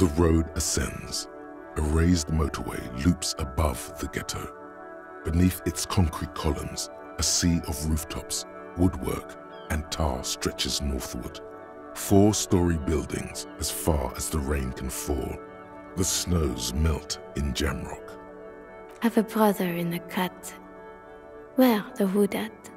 The road ascends. A raised motorway loops above the ghetto. Beneath its concrete columns, a sea of rooftops, woodwork, and tar stretches northward. Four-story buildings as far as the rain can fall. The snows melt in Jamrock. Have a brother in the cut. Where the hood at?